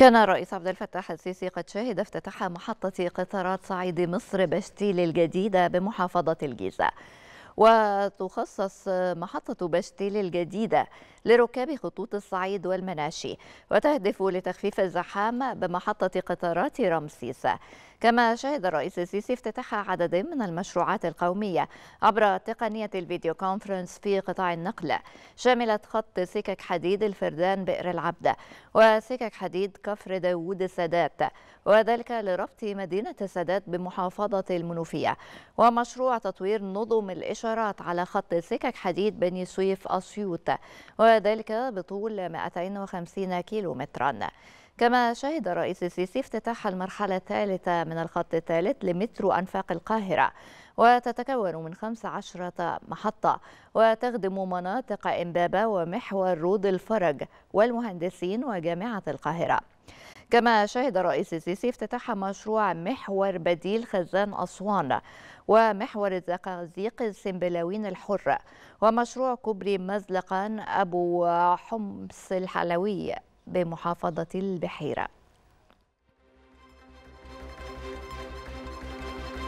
كان الرئيس عبد الفتاح السيسي قد شهد افتتاح محطة قطارات صعيد مصر بشتيل الجديدة بمحافظة الجيزة. وتخصص محطة بشتيل الجديدة لركاب خطوط الصعيد والمناشي وتهدف لتخفيف الزحام بمحطة قطارات رمسيس. كما شهد الرئيس السيسي افتتاح عدد من المشروعات القومية عبر تقنية الفيديو كونفرنس في قطاع النقل شملت خط سكك حديد الفردان بئر العبدة وسكك حديد كفر داوود السادات وذلك لربط مدينة السادات بمحافظة المنوفية ومشروع تطوير نظم الإشارات على خط سكك حديد بني سويف أسيوط وذلك بطول 250 كيلو مترا كما شهد الرئيس السيسي افتتاح المرحلة الثالثة من الخط الثالث لمترو أنفاق القاهرة وتتكون من 15 محطة وتخدم مناطق إمبابة ومحور رود الفرج والمهندسين وجامعة القاهرة. كما شهد الرئيس السيسي افتتاح مشروع محور بديل خزان أسوان ومحور الزقازيق السنبلاوين الحر ومشروع كوبري مزلقان أبو حمص الحلوي. بمحافظة البحيرة.